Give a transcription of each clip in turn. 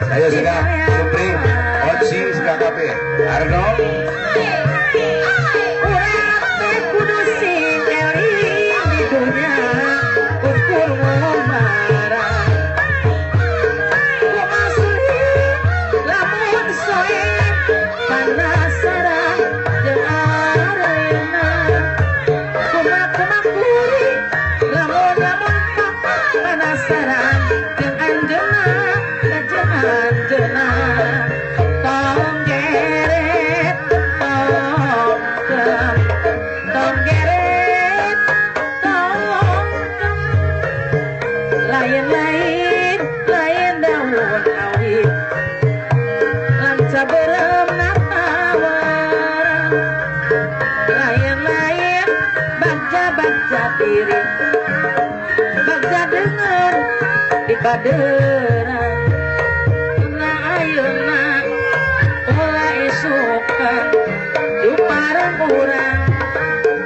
Saya sudah Supri, Hot Arnold, Bagja denger di kaderan. Nah ayeuna pola isukan Juparang kurang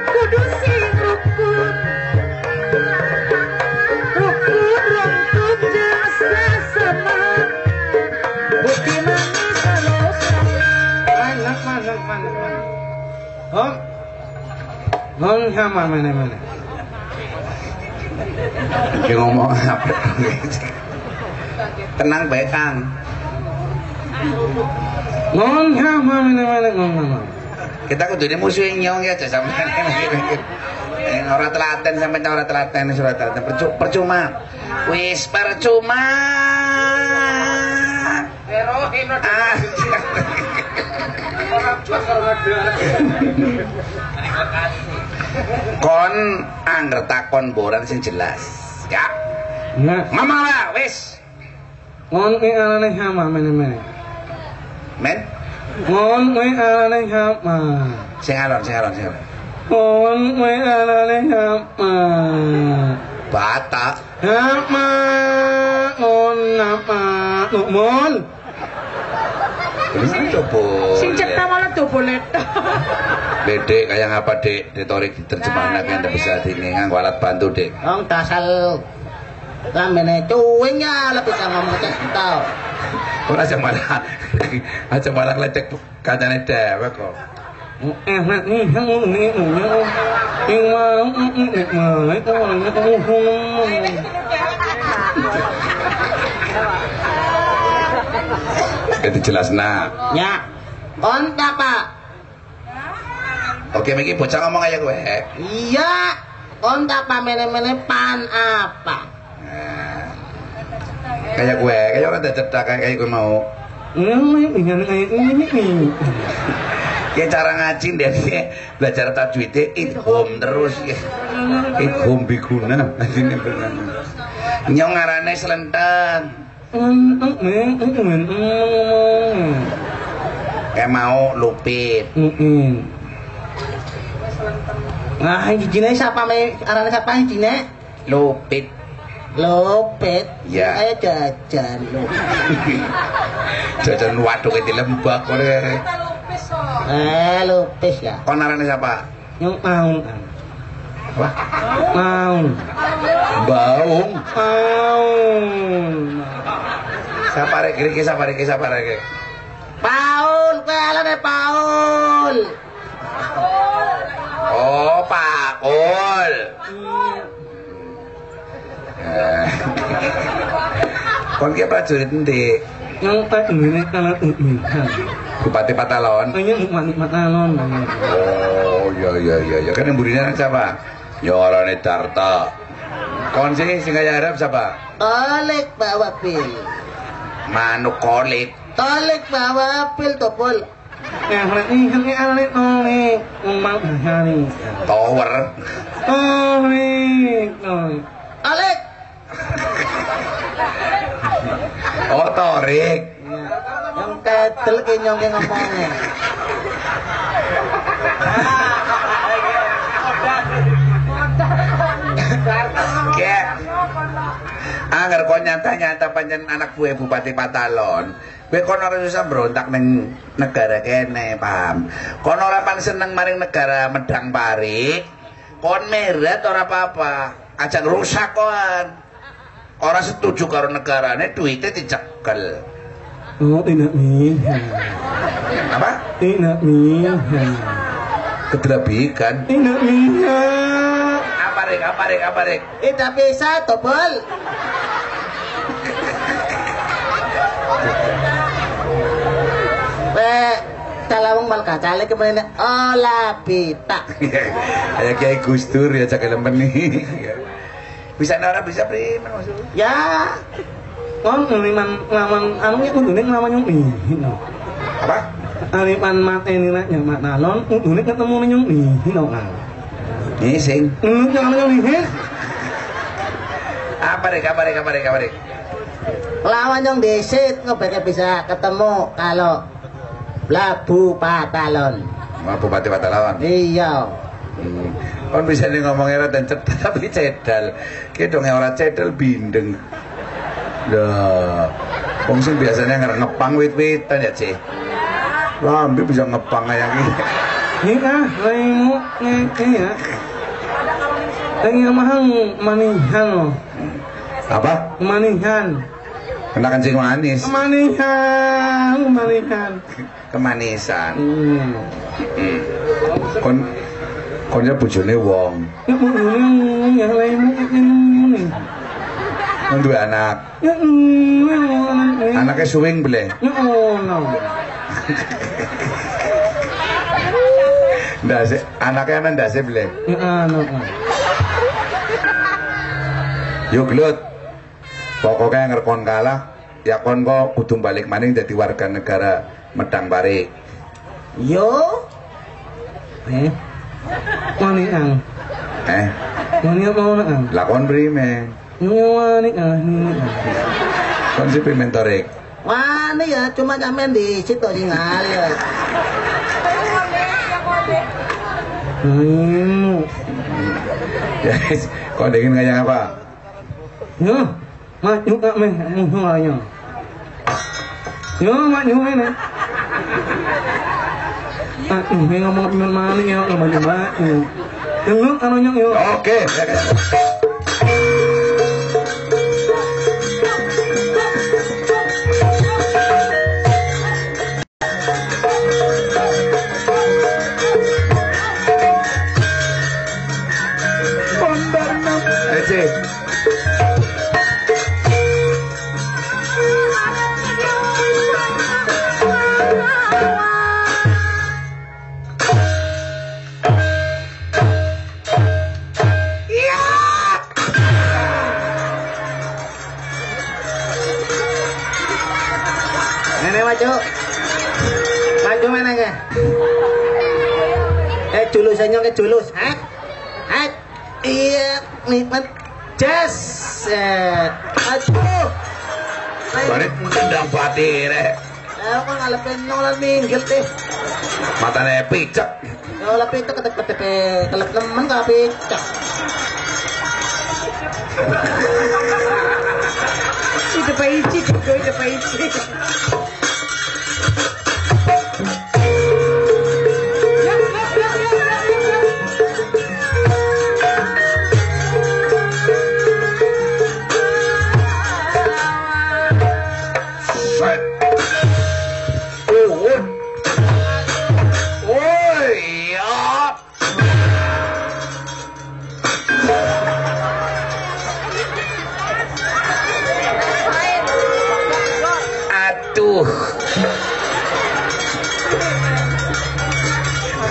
Kudu sing rukun. Rukun rungkut jeung sasemat Bukti manis halus Mantap, mantap, mantap, mantap. Oh, Hong, nyaman mana-mana. Iki ngomong apa? Tenang baik Kang. Om sama mana mana om sama. Kita kudu ini musuh nyong ya aja sampean. Eh, ora telaten sampean ora telaten ora telaten Percu- percuma. Wis percuma. Ah. Kon angger takon boran sing jelas. Gak. Nah. Mama lah, wes. Ngon ini ala nih hama, men, men. Men? Ngon ini ala nih hama. Sing alor, sing alor, sing alor. Ngon ini ala nih hama. Bata. Hama. on apa? Ngon. Ngon. Ini coba. Sing cipta malah double Dedek kayak ngapa dek retorik diterjemahkan kan bisa dini nganggo alat bantu dek Ang dasal lamene cuwing ya lebih bisa ngomong tau. ora aja malah aja malah lecek kancane dewek kok Enak nih, yang ini punya. Yang mau ini mau itu orangnya kamu. itu jelas nah. Ya. Onta pak. oke Miki bocah ngomong aja gue Iya. Onta pak? Mene-mene pan apa? Nah. kayak gue kayak orang cerita kayak kayak gue mau. Ya cara ngaji dia dia belajar tajwidnya idhom terus ya. Idhom biguna. Ini benar nyong ngarane selentang Kayak mau lupit. Nah, hijine siapa me arane siapa hijine? lupit Lopet. Ya. Ayo jajan lo. jajan waduk di lembak kore Eh, lupis ya. kon arane siapa Yang mau. Wah, Mau. baung Mau. Siapa rek iki siapa rek siapa rek Paul, kowe alane Paul. oh Pak Ul Eh. kon ki prajurit endi Yang tak ini kalau ini. Bupati Patalon Hanya mati matalon. oh iya iya iya iya kan yang burine siapa ya orane Darta kon sih sing kaya Arab siapa Tolik bawa pil. manuk kolik tolik bawa apel topol tower. Alik! Oh torik. Yang tetel kenyong ngomongnya? Angger kok nyata-nyata pancen anak gue Bupati Patalon. Kowe kon ora susah berontak ning negara kene, paham? Kon ora pan seneng maring negara medang pari. Kon meret ora apa-apa. Aja rusak kon. Ora setuju karo negarane duitnya dicekel. Oh, tidak minha. Apa? Tidak minha. Kederabikan. Tidak minha. Rek? Apa rek? Apa rek? Eh tak bisa tobel. Weh, calawang bal kacale ke mana? Olah pita. Kayak Kiai Gus Dur ya cak lempen nih. Bisa nara bisa primen maksud. Ya, Kon ngeliman nglawan anu ya kudune nglawan nyong nih. Apa? Alipan mate ini nak nyamak nalon, kudune ketemu nih nyong nih. No kan. Ini sing. Lu jangan nyong nih. Apa rek? Apa rek? Apa rek? Apa rek? lawan yang desit ngebeke bisa ketemu kalau Labu Patalon. Wah, Bupati Patalawan. Iya. Hmm. Kon bisa nih ngomongnya dan cepat tapi cedal. Kayak dong orang cedal bindeng. Dah. Wong sing biasanya ngereng ngepang wit-witan ya, Cih. Lambe bisa ngepang kayak gini. Ini ah, laimu ngeke ya. Tengah mahang manihan loh. Apa? Manihan. Kena kencing manis. Manihan, manihan. Kemanisan. Hmm. Hmm. Kon konnya bojone wong. Ya mau ngomong yang laimu ini. Kon duwe anak. Ya ini. Anaknya suwing bele. Ya oh no. Ndase, anaknya ana ndase bele. Ya no. Yo gelut. Pokoknya ngerkon kalah, ya kon kok kudu balik maning jadi warga negara Medang Pare. Yo, Eh. Mani ang. Eh, mau na ang. lakon prime. Mani ang ni. Kon si pimentorek. wani ya cuma jamin di situ sing ngalir. Hmm. Ya, kau ingin kayak apa? Yo, mak yuk kak meh, yuk ayo. Yo, mak yuk ini. Ah, ini ngomong pimpin mana ya, ngomong pimpin mak yuk. Yuk, yuk. Oke, okay. Eh julusannya ke julus, hah? Hah? Iya, nikmat. Jas. Eh, aduh. Balik tendang patire. Eh, kok ngalepin nolan minggir deh. Matanya picek. Yo lapi itu ketek ketek kelep temen ka picak. Ito pa ichi, ito pa ichi.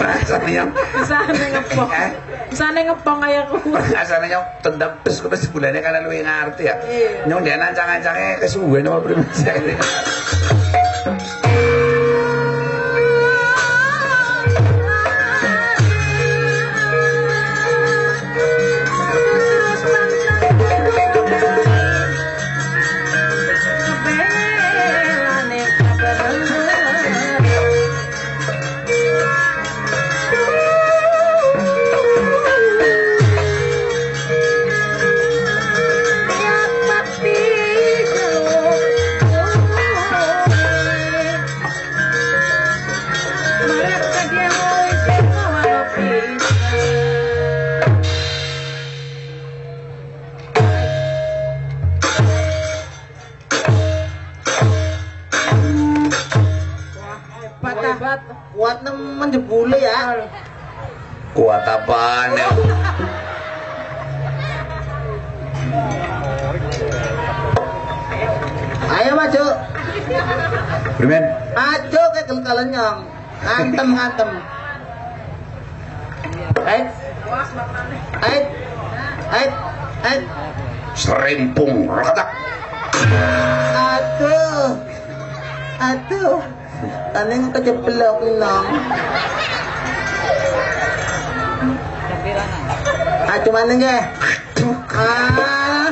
Rasanya Sana ngepong. Eh? Sana ngepong kayak ku. Rasanya nyong tendang terus kudu sebulannya kan lu yang ngerti ya. Nyong dia nancang-nancangnya kesuwen sama primus apaan ya? Ayo maju. Primen. Maju ke kalenyong. Ngantem ngantem. Ait. Ait. Ait. Ait. Serimpung. Reketak. Aduh. Aduh. Taning kejeblok nong. Aduh mana nge? Ah.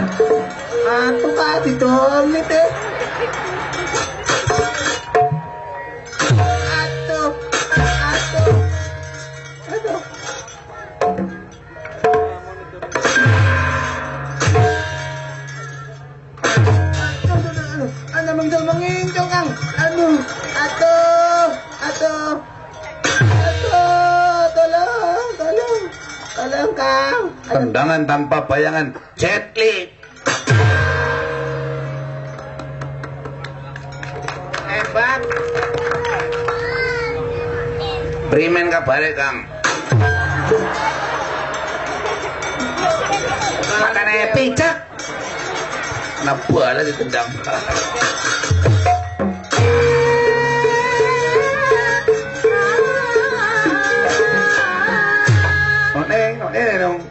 Aku ka didomit eh. Tendangan tanpa bayangan. Jet Li. Hebat! Primen kabare Kang. Makanya picak. Lah ditendang? Oh neng, oh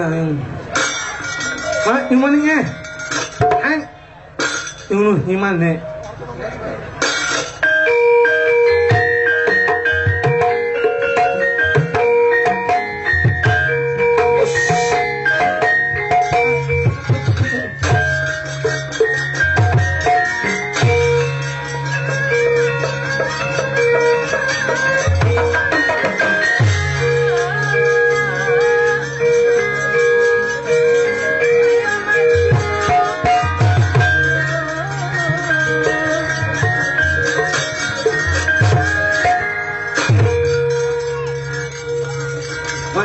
ina yang. Mak, yung mana nya? Ay. Yung lu, yung mana?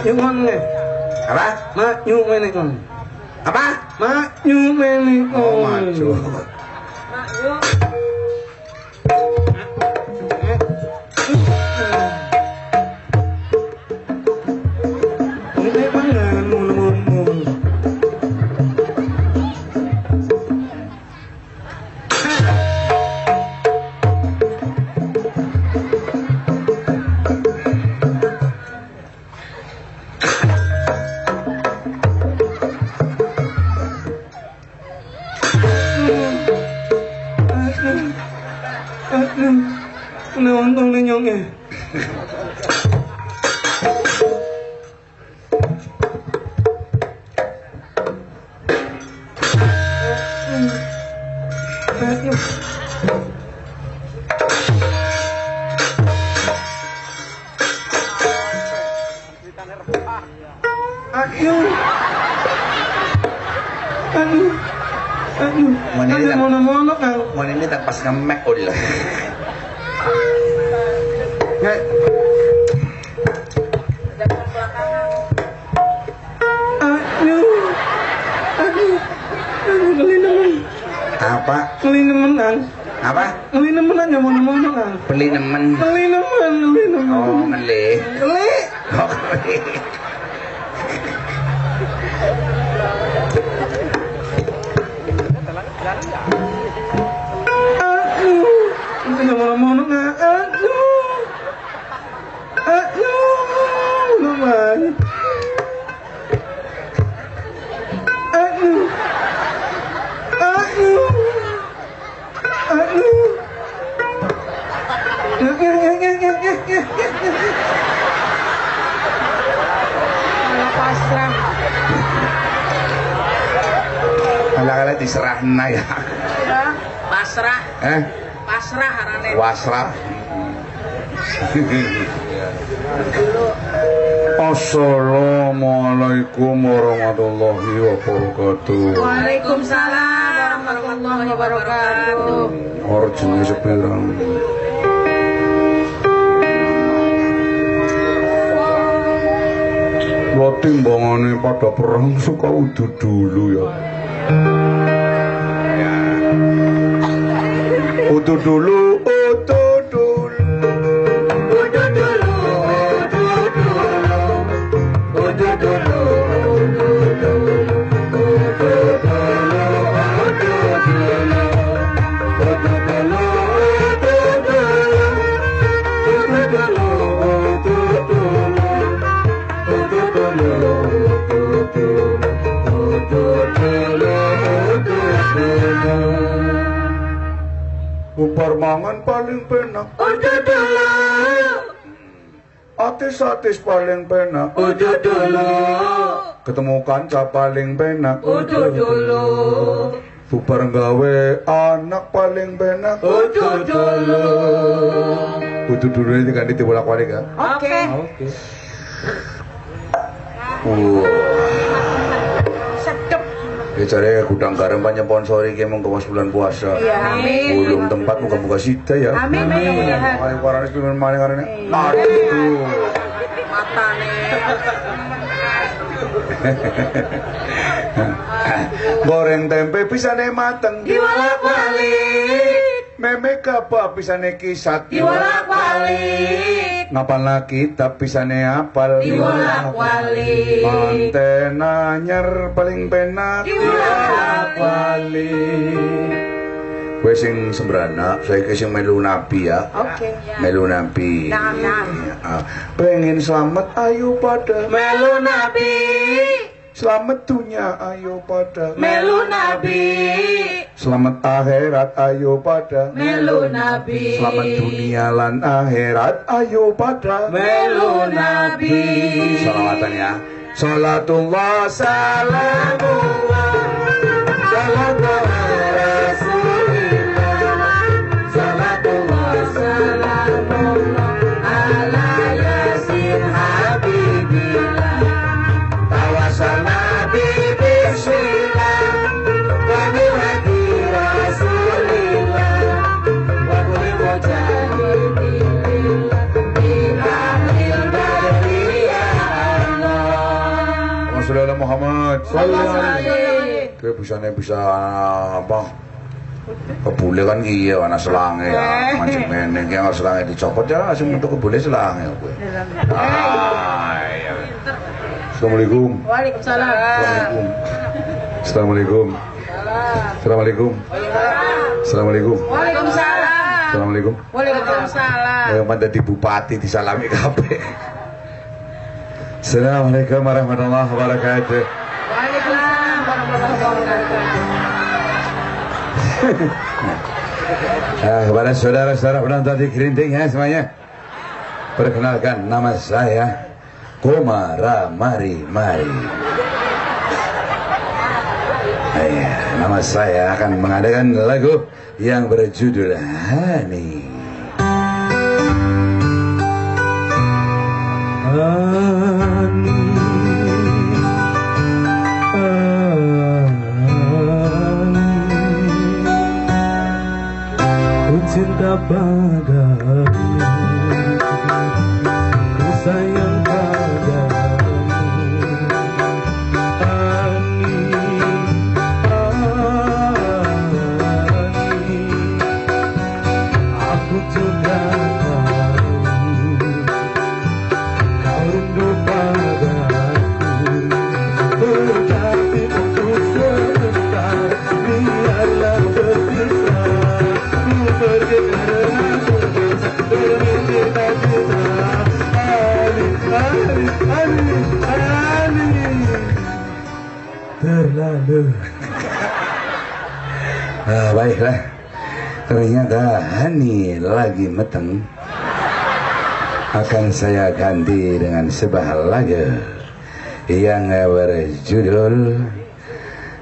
nhung ngon nè apa? Mak nyung apa? Mak nyung mene oh, maju Kala-kala diserah ya. Ya, pasrah. Eh? Pasrah harane. Wasrah. Assalamualaikum warahmatullahi wabarakatuh. Waalaikumsalam warahmatullahi wabarakatuh. Orjine sepirang. Lo timbangane pada perang suka udu dulu ya. Untuk dulu. Bubar mangan paling penak. Udu dulu. Atis-atis paling penak. Udu dulu. Ketemu kanca paling penak. Udu dulu. Bubar gawe anak paling penak. Udu dulu. Udu dulu ini ganti bolak balik ya. Oke. Oke. Wah cari gudang garam banyak sponsori ki monggo mas bulan puasa. Iya, amin. Belum tempat buka-buka sita ya. Amin. Ayo paranis pimen maning itu. Aduh. Matane. Goreng tempe bisa nih mateng diwalak balik. Memek bisa nih kisat diwalak balik. Ngapal lagi kitab pisane apal. Diwalak-walik. Manten anyar paling penak. Diwalak-walik. Kowe sing sembrana, saya sing melu nabi ya. Oke. Melu nabi. Naam, naam. Ah, pengen selamat ayo pada. Melu Nabi. Selamat dunia ayo pada. Melu Nabi. Selamat akhirat ayo pada. Melu Nabi. Selamat dunia lan akhirat ayo pada. Melu Nabi. Salawatan ya. Salatullah salamullah. Salatullah Kowe bisane bisa apa? Kebule kan iya ana selange ya. Mancing meneng ki ana selange dicopot ya langsung metu kebule selange kowe. Ah, iya. Assalamualaikum. Waalaikumsalam. Assalamualaikum. Assalamualaikum. Assalamualaikum. Assalamualaikum. Waalaikumsalam. Assalamualaikum. Waalaikumsalam. Ayo dadi bupati disalami kabeh. Assalamualaikum warahmatullahi wabarakatuh. Waalaikumsalam warahmatullahi wabarakatuh. Ah, kepada saudara-saudara penonton di Gerinting ya semuanya. Perkenalkan nama saya Komara Mari Mari. Eh, nama saya akan mengadakan lagu yang berjudul Hani. Ani, Cinta bagai Usai Terlalu Ah, baiklah. Ternyata Hani lagi meteng. Akan saya ganti dengan sebuah lagu yang berjudul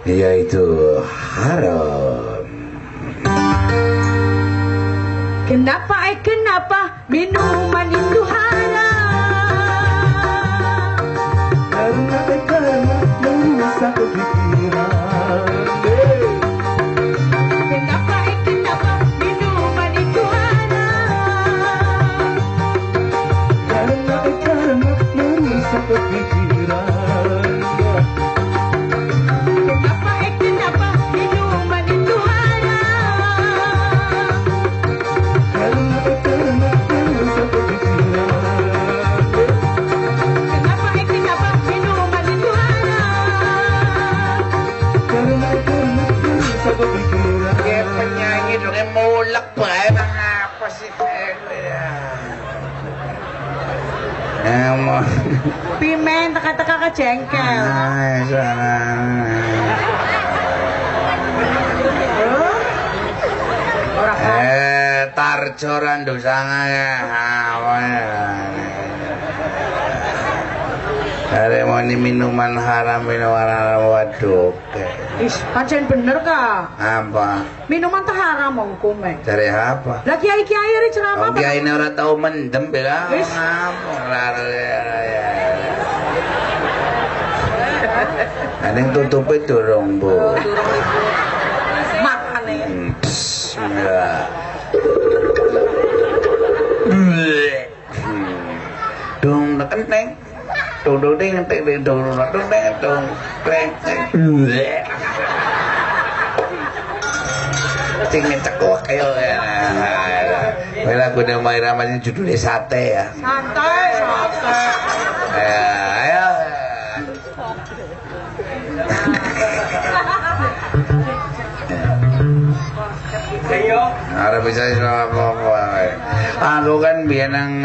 yaitu Haram. Kenapa eh kenapa minuman itu halal? Pimen teka-teka kejengkel. Ay, sana. Ora Eh, tarjo randu ya. Mau ini minuman haram minuman haram waduh. Is, pancen bener ka? Apa? Minuman teh haram mongko me. Cari apa? Lah kiai-kiai ceramah Om kiai ini orang tahu mendem Wis. apa? Lalu ya, ya. Ada yang tutup itu dong bu. makane. Hmm, Bismillah. Hmm. Dung tén. Dung dung tén tén tén dung dung tén dung tén tén. Cing ngecek kok kayo ya. Udah main ramanya judulnya sate ya. Santai, bisa apa-apa. Aku kan biar nang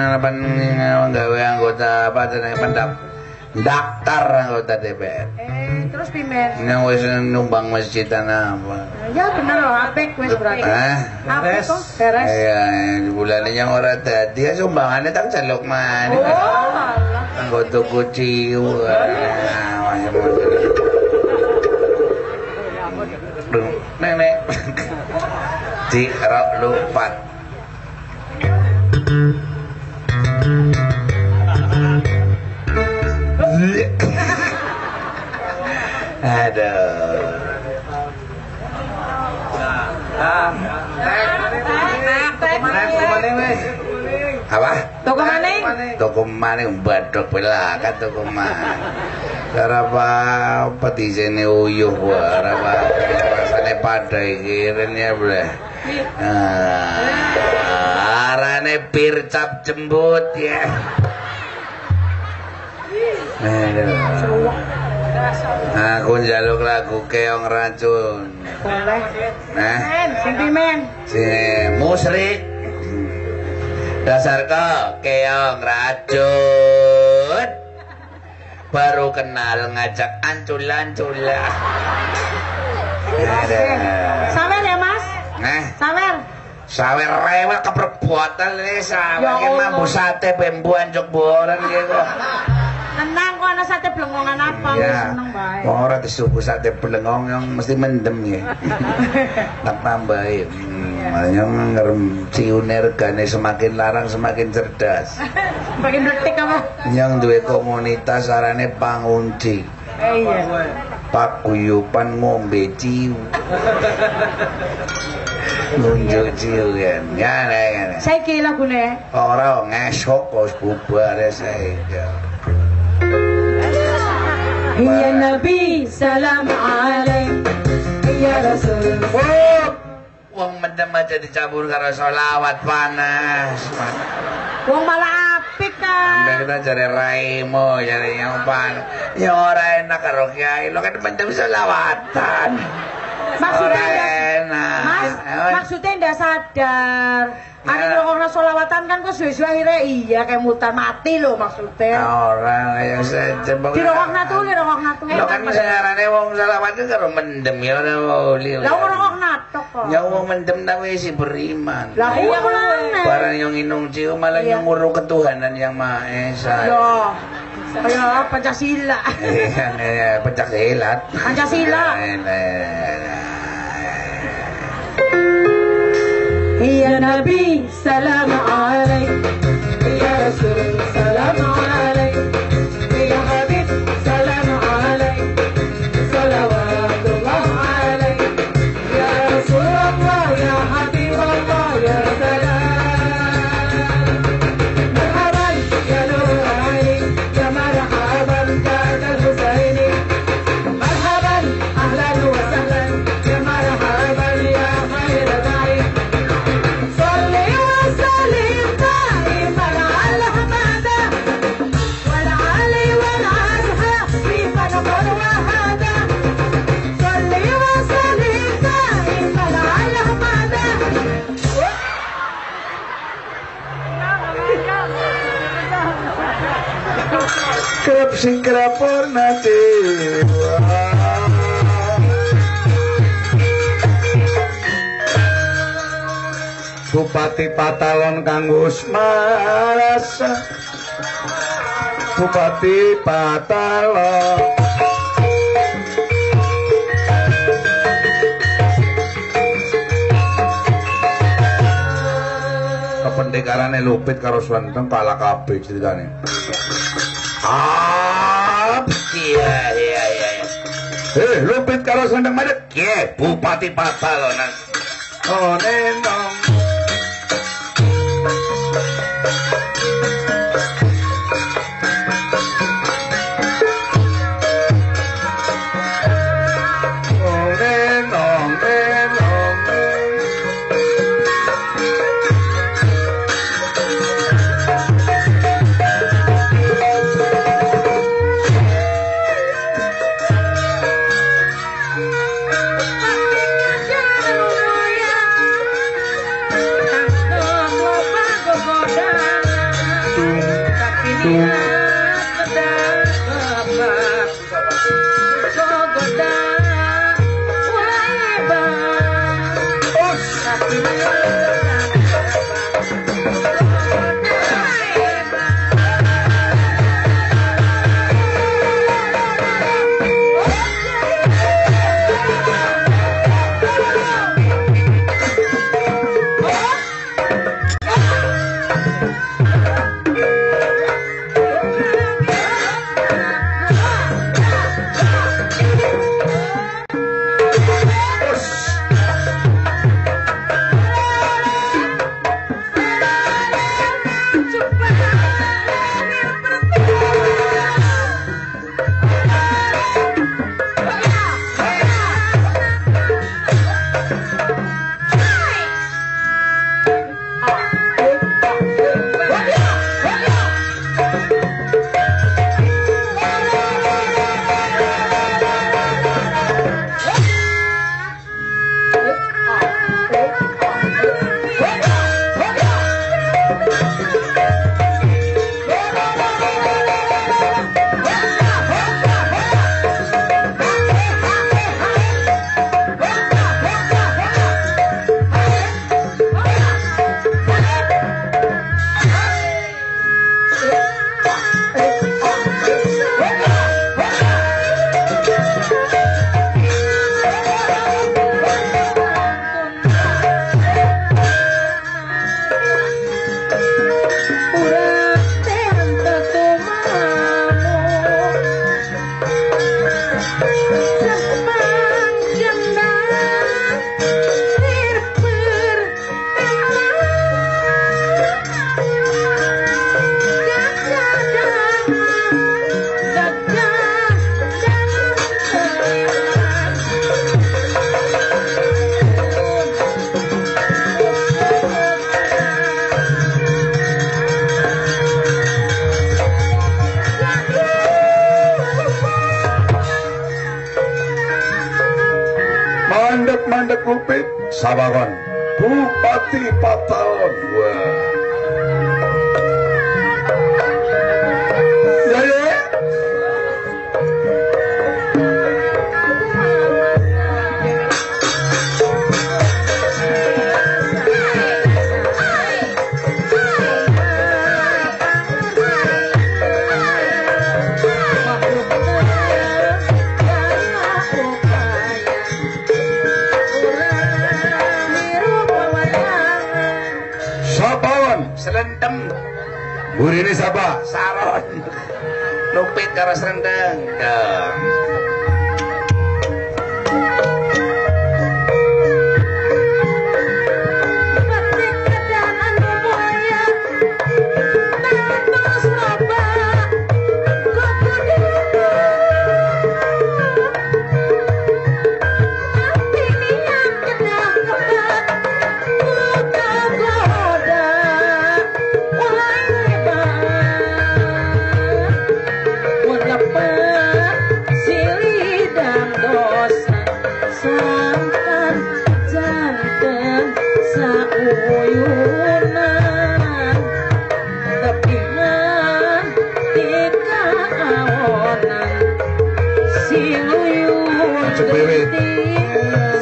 gawe anggota apa jenenge pendap daftar anggota DPR. Eh, terus pimen. Yang wis numbang masjid apa. Ya bener loh, apik wis berarti. Hah? Apik kok, beres. Iya, di bulan yang ora dadi ya sumbangannya tak Oh, mana. alah. Anggota kuciu. Ah, macam-macam. Dung, nenek. Di rok lupat. Aduh. Apa? Toko maning. Toko maning badok belakan toko maning. Cara apa peti sini uyuh wa apa rasane pada iki rene ble. Ah, arane bir cap jembut ya. Aduh. Aku njaluk lagu keong racun. Boleh. Nah, Men, sing pimen. si musrik dasar kau keong racun baru kenal ngajak ancul-ancula ada Sawer ya, Mas? Nah Sawer. sawer rewel keperbuatan ini sawer. Ya ini Allah. mampu sate bembuan jok boran gitu Tenang kok ana sate blengongan apa? Ya. Seneng bae. orang disuku sate belengong yang mesti mendem ya. Tak tambahin hmm, makanya ngerem ciuner gane semakin larang semakin cerdas. Makin meletik apa? yang duwe komunitas arane pangunci Eh iya. paguyuban ngombe ciu nunjuk ciu kan ngene ngene Saiki lagune. ora ngesok kok bubar ya saya Ya Nabi, salam alaik. Ya Rasul. Wong mendem aja dicampur karo selawat panas. Wong malah apik Sampai kan. kita cari raimo, cari yang panas. Ya ora enak karo kiai, lo kan mendem selawatan. Maksudnya enak. Mas, maksudnya ndak sadar. Ada Ya. orang solawatan kan kok suwe-suwe akhirnya iya kayak mutar mati loh maksudnya. Orang yang saya coba. Dirokokna tuh, dirokokna tuh. Lo kan sengarane wong selawat itu karo mendem ya ora woli. Lah wong rokokna tok kok. Ya wong mendem tapi si beriman. Lah iya kulane. Barang yang inung cium malah yang nguru ketuhanan yang Maha Esa. Yo. Kayak Pancasila. Iya, iya, pencak silat. Pancasila. Iya, Ya Nabi, salam alaik. Ya Rasul, salam Bupati Patalon kang Usmarasa Bupati Patalon. Kependekarane lupit karo swenteng kalah kabeh ceritane. Ah iya iya iya iya. eh lupit karo swenteng madet. Ye bupati patalonan. Oh nenong lupit sawangon Bupati Amen.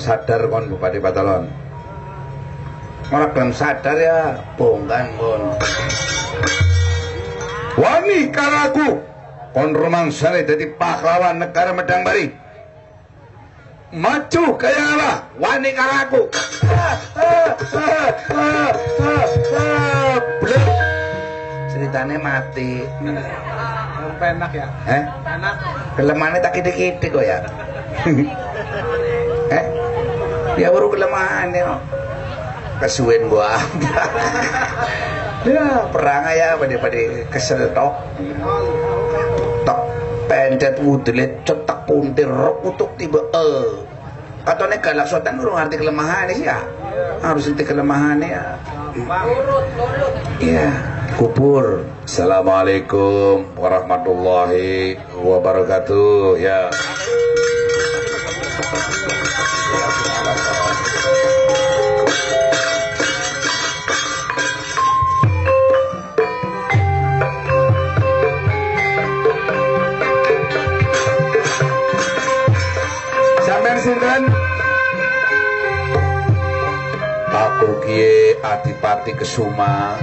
Sadar kon Bupati Patalon. Ora gelem sadar ya bongkan kon. Wani karaku kon rumangsane dadi pahlawan negara Medang Bari. Maju kaya apa? Wani karaku. Blek. Ceritane mati. Penak ya. Eh? Enak. Kelemahannya tak kiti-kiti kok ya. eh? Ya baru kelemahannya no. Kesuwen gua. ya perang ya pada-pada kesel tok. Tok pencet wudelet cetak puntir utuk tiba eh. Katanya galak sotan urung arti kelemahannya sih ya. Harus ngerti kelemahannya ya. Iya, kubur. Assalamualaikum warahmatullahi wabarakatuh. Ya. Adipati Kesuma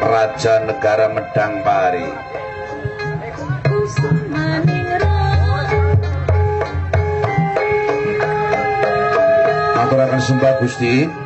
Raja Negara Medang Pari. Aturaken sembah Gusti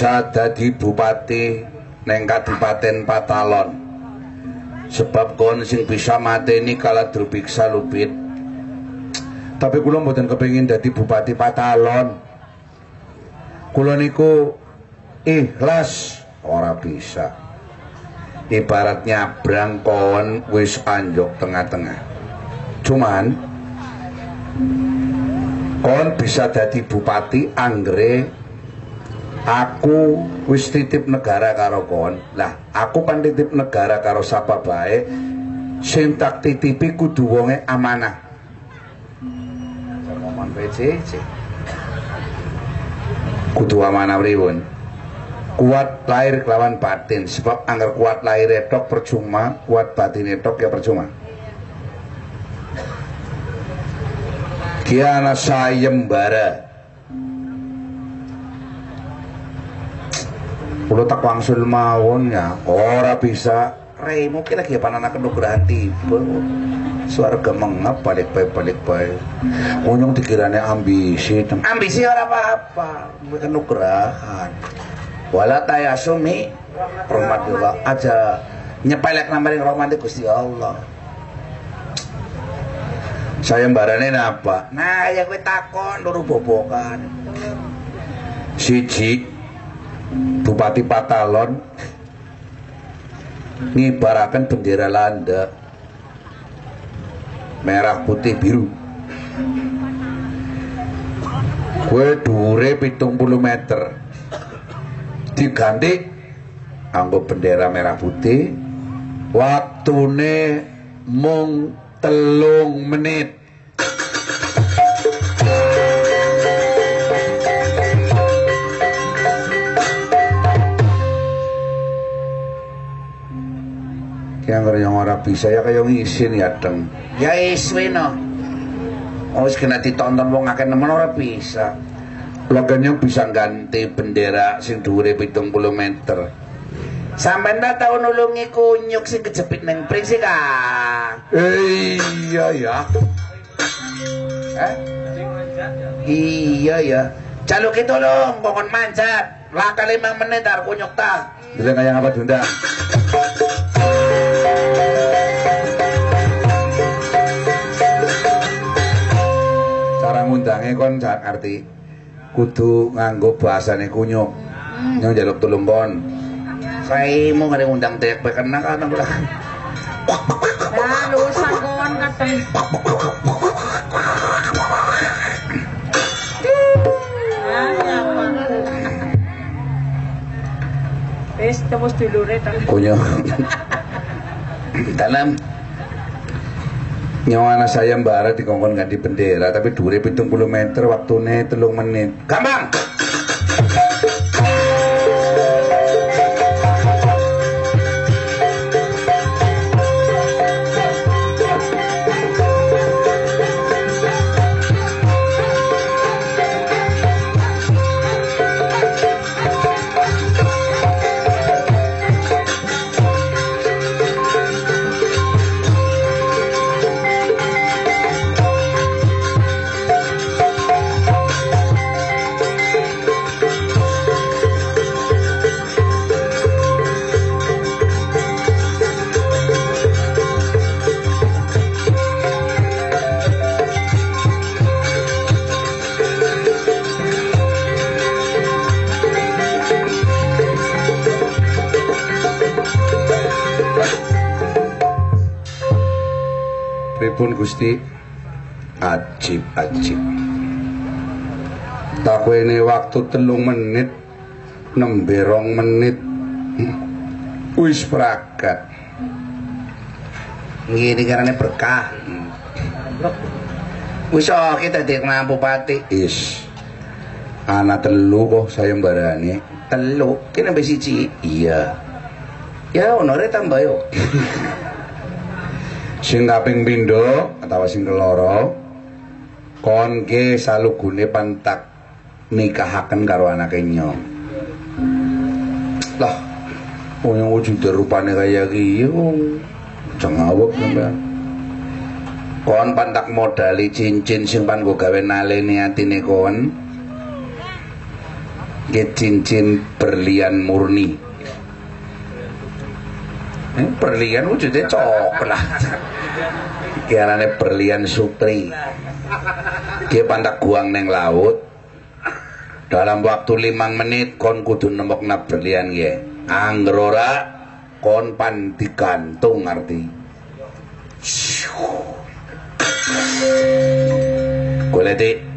bisa dadi bupati neng Kadipaten Patalon. Sebab kon sing bisa mateni kala drubiksa lupit tapi kula mboten kepengin dadi bupati Patalon. Kula niku ikhlas ora bisa. Ibaratnya brangkon wis anjok tengah-tengah. Cuman kon bisa dadi bupati anggere aku wis titip negara karo kon. Lah aku kan titip negara karo sapa bae sing tak titipi kudu wonge amanah. Ngomong PCC kudu amanah pripun? Kuat lahir kelawan batin sebab anggar kuat lahir tok percuma kuat batin tok ya percuma. Kiana sayembara Kulo tak wangsul mawon ya. Ora bisa. Rey mungkin lagi panana kenugrahan tipe Suarga mengap balik baik balik baik Unyong dikirane ambisi Ambisi ora apa-apa. Kenugrahan Wala tayasumi. Rahmatullah aja Nyepelek namanya romantik Gusti Allah. Sayembarane apa? Nah, ya kowe takon loro bobokan. Siji Bupati Patalon ngibaraken bendera landa merah putih biru. Kue dhuwure 70 meter. Diganti anggo bendera merah putih. Waktune mung telung menit yang yang ora bisa ya kaya ngisin ya deng ya iswe no oh wis kena ditonton wong akeh nemen ora bisa Loganya bisa ganti bendera sing dhuwure 70 meter. Sampeyan ta tau nulungi kunyuk sing kejepit ning pring iya ya. Eh? Iya ya. Jaluk itu tolong, kokon manjat. Laka lima menit ar kunyuk ta. Bila kayak apa Dunda? cara ngundangnya kon jangan arti kudu nganggo bahasane kunyuk nyong jaluk tulung kon saya mau ngari ngundang tek bekena kan aku lah ya lu sakon kateng Wis tembus dulure ta. Kunyuk. Dalam anak saya mbara dikongkon ganti bendera tapi dure 70 meter waktune telung menit. Gampang Gusti ajib ajib. Takwene waktu telung menit nembe rong menit. Hmm. wis pragat. Ngene karane berkah. Wis oke dadi mampu pati. Is. Ana telu kok sayembarane telu? Kene mbek siji? Iya. Ya honore tambah yo sing kaping pindho utawa sing keloro kon ke salugune pantak nikahaken karo anake nyong lah yang wujud rupane kaya kiye wong jengawek sampean. Kon pantak modali cincin sing pan go gawe naleni atine kon Ge cincin berlian murni. Eh, berlian wujudnya coklat Kiarane berlian supri. Dia pantak guang neng laut. Dalam waktu limang menit kon kudu nemokna berlian ye. Anggrora kon pan digantung ngerti Kuleti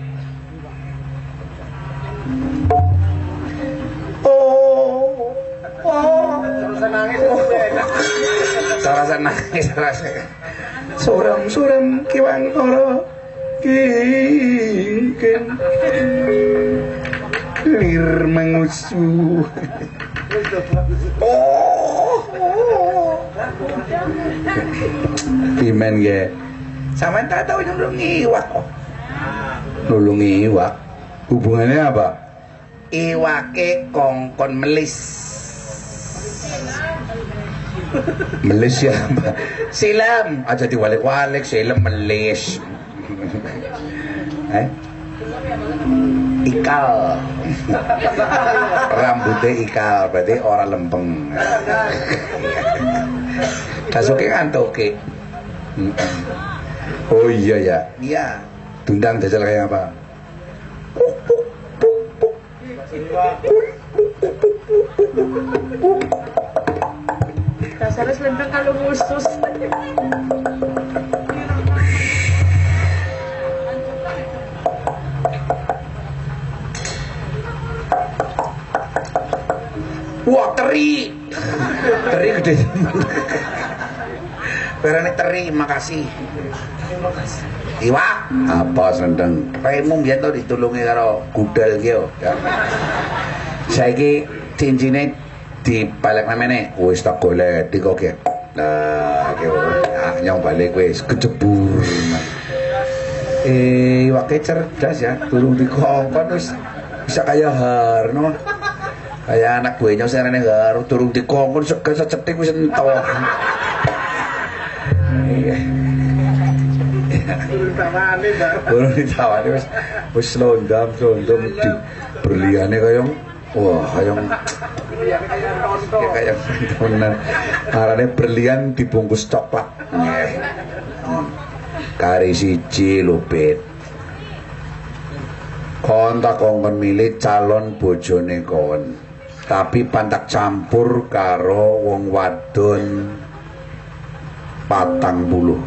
Oh Oh Sarasa nangis sarasa Suram suram kiwang oro Kingkin Lir mengusu. Oh Pimen ya Sama tak tahu belum iwak. Kok iwak. Hubungannya apa? Iwake kongkon melis Melis ya. Silam. Aja diwalik-walik silam melis. eh? Ikal. Rambutnya ikal, berarti orang lempeng. Kasuke ngantuke. Oh iya ya. Iya. Tundang jajal kayak apa? Dasarnya selempeng kalau ngusus. Wah, teri. Teri gede. Berani teri, makasih. Iwa, apa sendeng? Raimu biyen to ditulungi karo gudal ki yo. ya. Saiki cincine dibalik namene. Wis tak golek kok ki. Nah, ki ah, nyong balik wis kejebur. Eh, iwake cerdas ya, turun dikongkon wis bisa kaya Harno. Kayak anak gue nyong serene garu turun dikongkon seket secetik wis entok. Iya. Baru ditawani wis wis londam londam di berliane kaya wah kaya ya kaya tenan. Arane berlian dibungkus coklat. Nggih. Kari siji lupit. Kon tak kongkon milih calon bojone kon. tapi pantak campur karo wong wadon patang buluh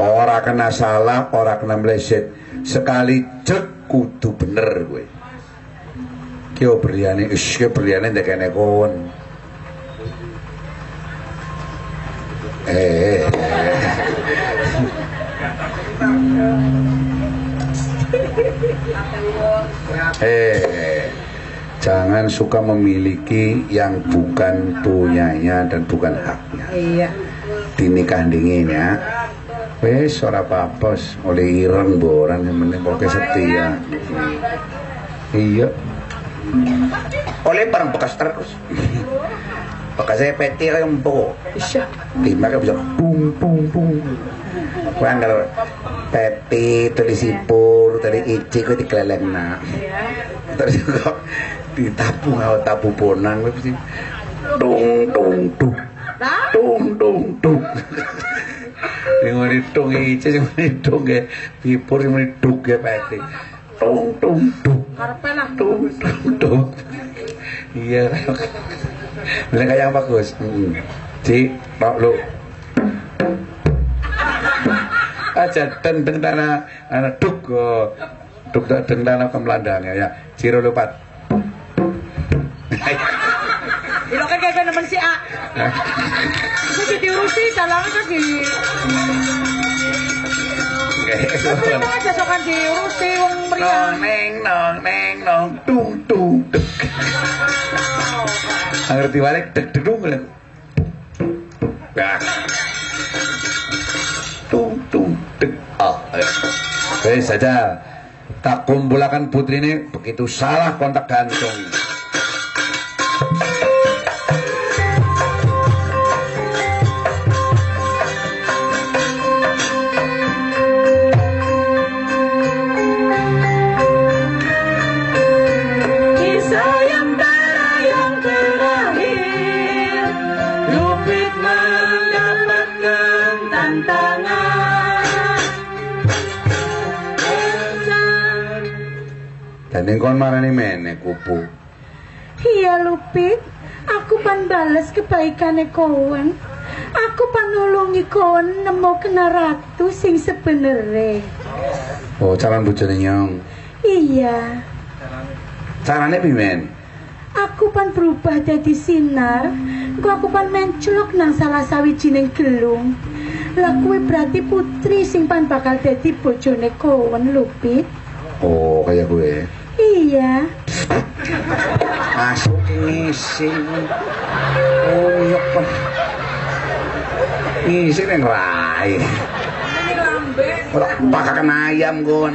ora kena salah ora kena meleset sekali jek kudu bener gue kyo berliane ish kyo berliane ndekene kon eh, eh. Eh, jangan suka memiliki yang bukan punyanya dan bukan haknya. Iya. Dinikah dingin ya. Wes ora apa-apa, wes. oleh ireng boran yang penting pokoknya setia. Iya. Oleh barang bekas terus. Bekasnya peti kayak empuk. Isya. Lima kan bisa pung pung pung. Kurang kalau peti tulis sipur tadi ici kau dikeleleng nak. Terus juga ditabung awal tabu bonang wis mesti tung tung tung Nah, tung tung tung. Sing ngene tung ici ngene tung ya sipur ngene duk ya peti. Tung tung tung tung tung tung. Iya. Kayak yang bagus. Hmm. Ci, pak lu. Aja ten ten tanah anak duk oh. duk ten tanah kemelandangnya ya. Ciro lupat. Ilo kan kaya naman si A. Kasi diurusi, kailangan ka di... Kasi naman aja sokan diurusi, wong meriah. neng nong neng nong tung tung duk. Ngerti balik dek dedung kan. Ya. Tung tung dek. Oh, Oke saja. Tak kumpulkan putri ini begitu salah kontak gantung. Yang kon marani mene kupu. Iya Lupit, aku pan bales kebaikane kowen. Aku pan nulungi kowen nemu kena ratu sing sebenere. Oh, calon bojone nyong. Iya, Carane pimen? aku pan berubah jadi sinar. Kok aku pan menculok nang salah sawijining gelung. Lah kuwi berarti putri sing pan bakal dadi bojone kowen Lupit. Oh, kayak gue. Iya, Masuk ngisi. Oh, iya kan. Ngisi neng rai. Ora pakakan ayam kon.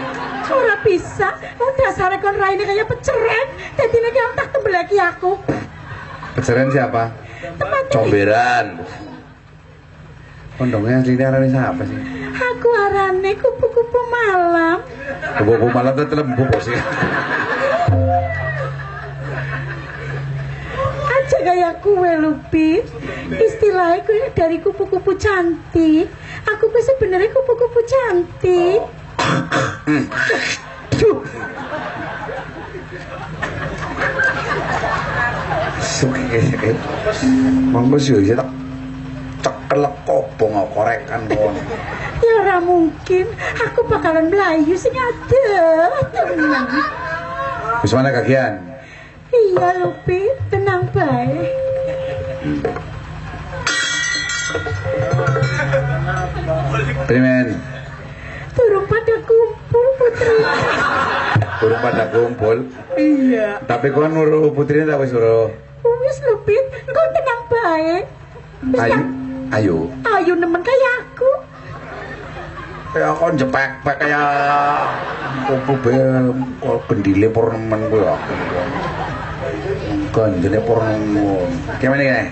ora bisa. Oh dasare kon raine kaya peceren. Dadi nek yang tak tembelaki aku. Peceren siapa? Teman Comberan. Kondongnya aslinya arane siapa sih? Aku arane kupu-kupu malam. Kupu malam tuh lembut sih. Aja kaya kue lupit. Istilahnya kue dari kupu-kupu cantik. Aku kue sebenarnya kupu-kupu cantik. Duh. Suki. Monggo sih ya tak cekelek kopong korekan kon. Ora mungkin. Aku bakalan melayu sing adem. Wis mana kagian? Iya lupit, tenang baik. Primen. Turun pada kumpul putri. Kurung pada kumpul. Iya. Tapi kon nuru putrine tak wis suruh. Wis lupit, kau tenang baik. Wis Ayo, ayo. Ayo nemen kayak aku. ya kok jepek-pek kaya opo be gendile purnemen kuwi ya. Gendile purnemen gimana kene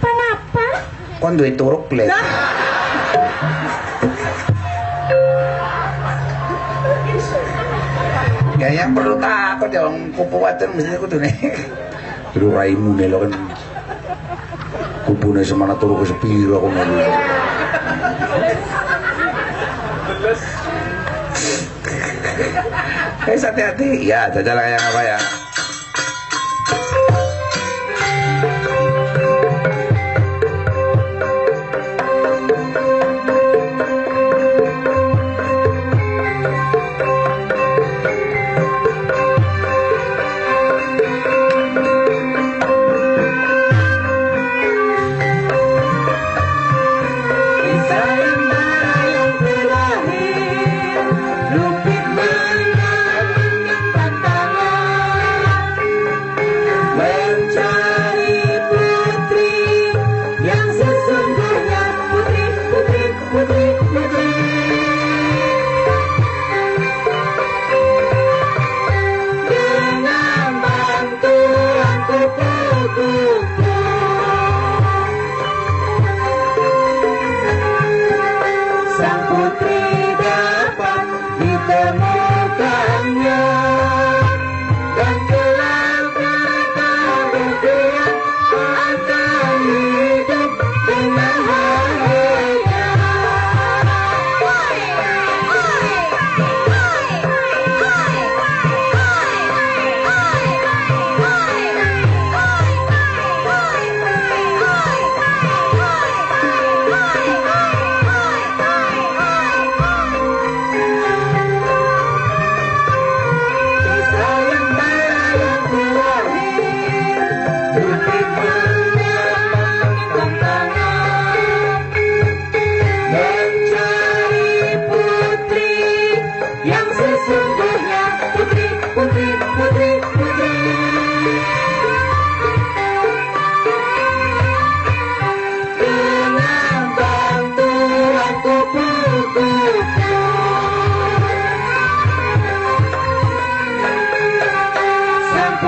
kenapa? Kon duwe turuk le ya ya perlu takut ya kupu wajan mesti kudu nih. Dulu raimu nih kan. Kupu nih semana turuk sepira aku ngono. Eh hati-hati. Ya, jajal kayak apa ya?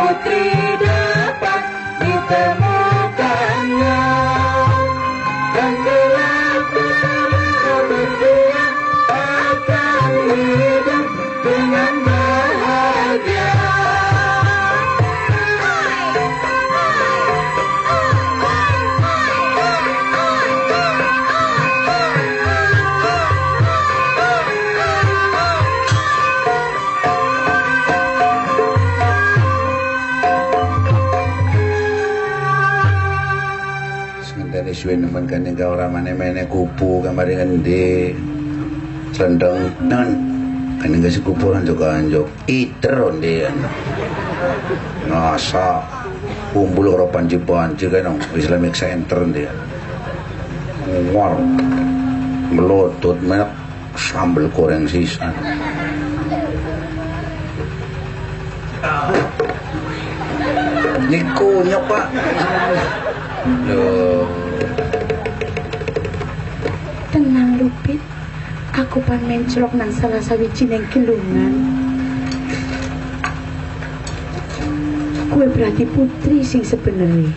Putri dapat ditemukannya suwe nemen kan ning ora mene-mene kupu kamare ngendi. Slendeng non. Kan ning si kupu ran juga anjuk. Iter onde. Ngasa. Kumpul ora panci-panci kan nang Islamic Center dia. Ngwar. Melotot menak sambel goreng sisa. Niku nyok pak. Loh. Tenang Lupit. Aku pan menclok nang salah sawijining gelungan. Kue berarti putri sing sebenarnya.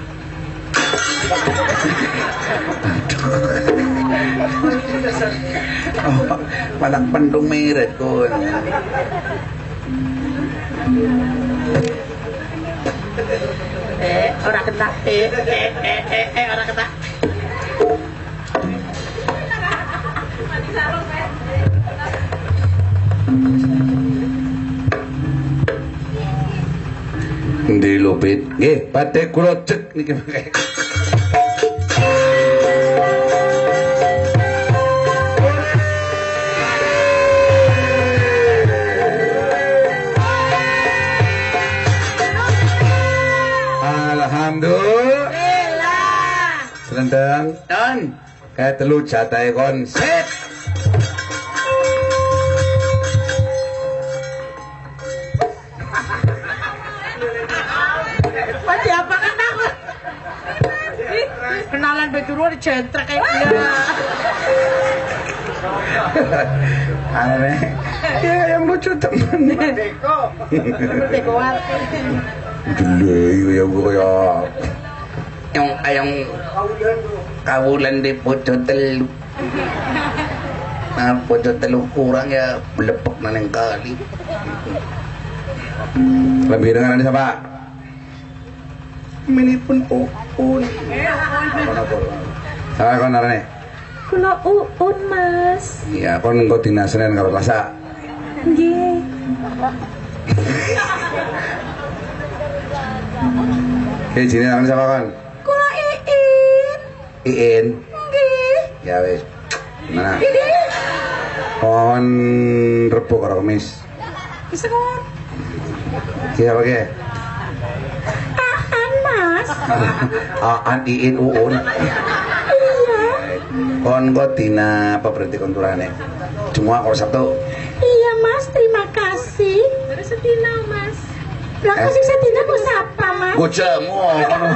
Oh, palang pendung meret kun. Eh, ora kena. Eh, eh, eh, eh, eh, ora kena. Ndi lupit. Nggih, pate kula cek niki mangke. Alhamdulillah. Selendang. Don. Kayak telu jatahe kon. Sip. Centrek kayak gila. Ane. Ya yang lucu temen. Tegoan. Dulu ya gue ya. Yang yang kawulan di pojok telu. Nah, pojok telu kurang ya melepek naneng kali. Lebih dengan ini siapa? Mini pun pun. Siapa kon narane? Kula uun mas. Iya, kon engko dinasenen karo Lasa. Nggih. Oke, sini narane siapa kon? Kula iin. Iin. Nggih. Ya wis. Mana? Ini. Kon rebo karo kemis. Bisa kon. Siapa ke? Aan mas. Aan Iin Uun. Kon kok dina apa berarti konturane? Cuma kalau Sabtu. Iya mas, terima kasih. Dari sedina mas. Lah Eh. kasih sedina mau siapa mas? Gue cemu kono.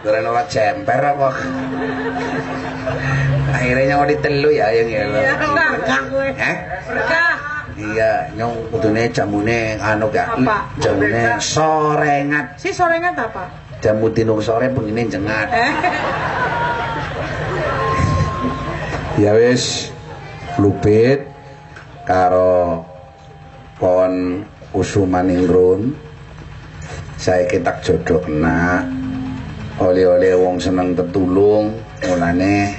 Keren ora cemper apa? Akhirnya nyawa ditelu ya yang ya. Berkah. Eh? Berkah. Iya, nyong kudune jamune anu gak? Apa? Jamune sorengat. Si sorengan apa? Jamu tinung sore pengine jengat. Eh, Ya wis lupit karo kon usumaningrum saya kita jodoh kena oleh-oleh wong seneng tetulung mulane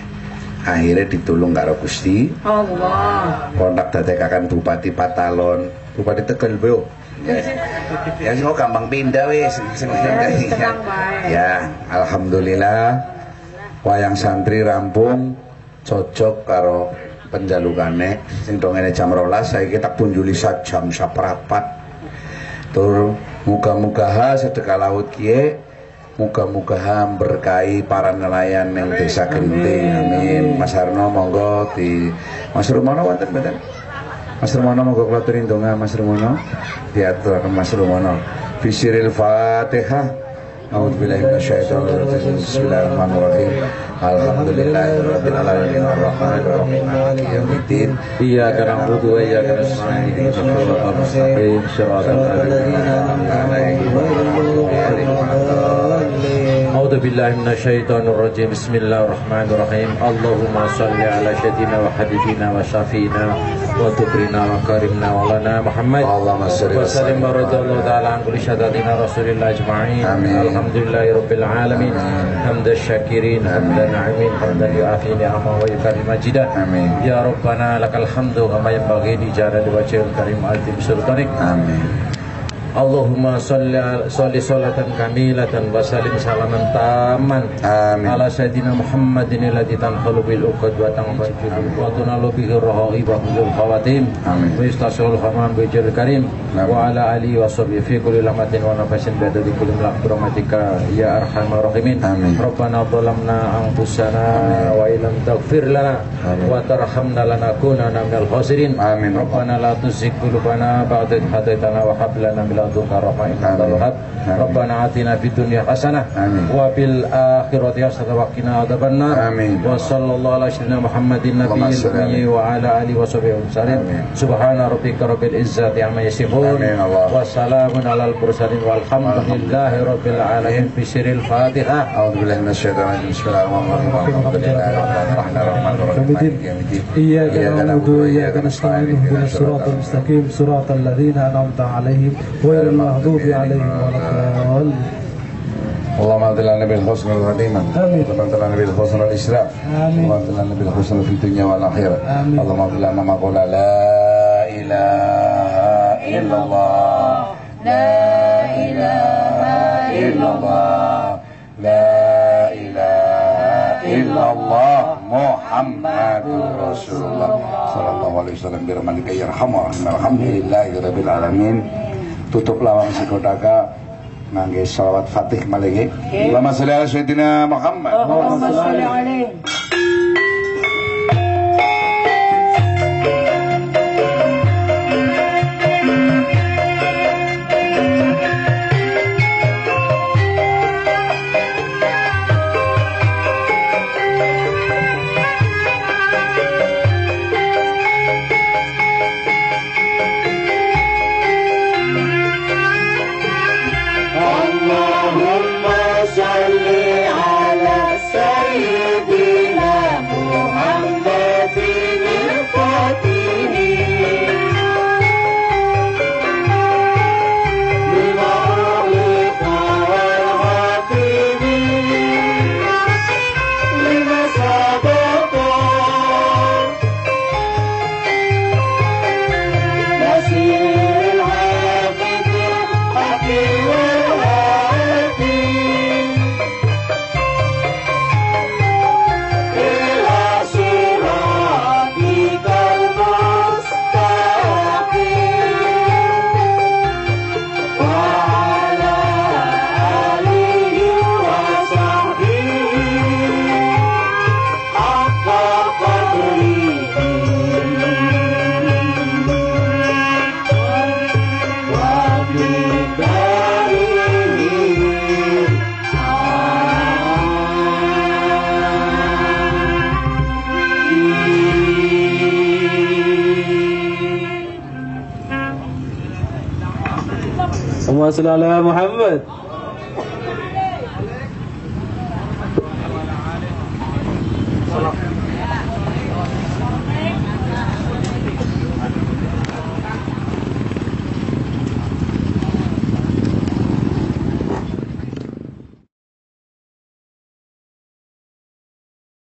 akhirnya ditulung karo Gusti. Allah. kontak dadekakan Bupati Patalon. Bupati Tegal bro ya. Ya sing kok gampang pindah wis. Ya, bae. ya alhamdulillah. Wayang santri rampung cocok karo penjalukane. Sing dongene jam rolas saya kita punjuli jam saprapat. Tur muga-muga sedekah laut kie muga-muga berkahi para nelayan yang desa Genting amin. Mas Harno monggo di Mas Rumono wonten mboten? Mas Rumono monggo kula turin donga Mas Rumono. Diaturaken Mas Rumono. Bisiril Fatihah أعوذ بالله من الشيطان الرجيم بسم الله الرحمن الرحيم الحمد لله رب العالمين الرحمن الرحيم مالك يوم الدين إياك نعبد وإياك نستعين اهدنا الصراط المستقيم صراط الذين أنعمت عليهم غير المغضوب عليهم ولا الضالين أعوذ بالله من الشيطان الرجيم. بسم الله الرحمن الرحيم. اللهم صل على سيدنا وحبيبنا وشفينا وذكرنا وكرمنا ولنا محمد اللهم صل وسلم ورضي الله تعالى عن كل شهادتنا رسول الله أجمعين. آمين. الحمد لله رب العالمين. حمد الشاكرين. حمد الناعمين. حمدا يعافي نعمه ويكرم آمين. يا ربنا لك الحمد كما ينبغي لجلال وجهه الكريم وعظيم سلطانك Amin Allahumma salli salli salatan kamilatan wa salim salaman taman Amin. ala sayyidina Muhammadin alladhi tanqalu bil uqad wa tanqal wa tunalu bihi rahaiba bil khawatim. Wa yastashul khaman bi jil karim. Wa ala ali wa sahbihi fi kulli lamatin wa nafasin bi adadi kulli mlaq rahmatika ya arhamar rahimin. Amin. rabbana zalamna anfusana wa illam taghfir lana wa tarhamna lanakunanna minal khasirin. Amin. rabbana la tuzigh qulubana ba'da idh hadaytana wa hab lana illa dzunka rahmatika dzal Rabbana atina fid dunya hasanah wa bil akhirati hasanah wa qina adzabannar. Amin. Wa sallallahu ala sayyidina Muhammadin nabiyil ummi wa ala alihi wa sahbihi wasallam. Subhana rabbika rabbil izzati amma yasifun. Wa salamun alal mursalin walhamdulillahi rabbil alamin. Bisyril Fatihah. A'udzu billahi minasyaitonir rajim. Bismillahirrahmanirrahim. Iyyaka na'budu wa iyyaka nasta'in. Ihdinas siratal mustaqim, siratal ladzina an'amta 'alaihim الرحمن الرحيم مالك يوم الدين إياك نعبد وإياك نستعين اهدنا الصراط المستقيم صراط الذين أنعمت عليهم غير المغضوب عليهم ولا الضالين اللهم اغفر لنا بالحسن والخاتمة آمين. اللهم اغفر لنا بالحسن والإسلام آمين. اللهم اغفر لنا بالحسن في الدنيا والآخرة آمين. اللهم اغفر لنا ما قول لا إله إلا الله لا إله إلا الله لا إله إلا الله محمد رسول الله صلى الله عليه وسلم برحمتك يا أرحم الراحمين الحمد لله رب العالمين tutup lawang sikotaka ngangge salawat fatih malih Allahumma sholli ala sayyidina Muhammad. Allahumma sholli alaihi. صل على محمد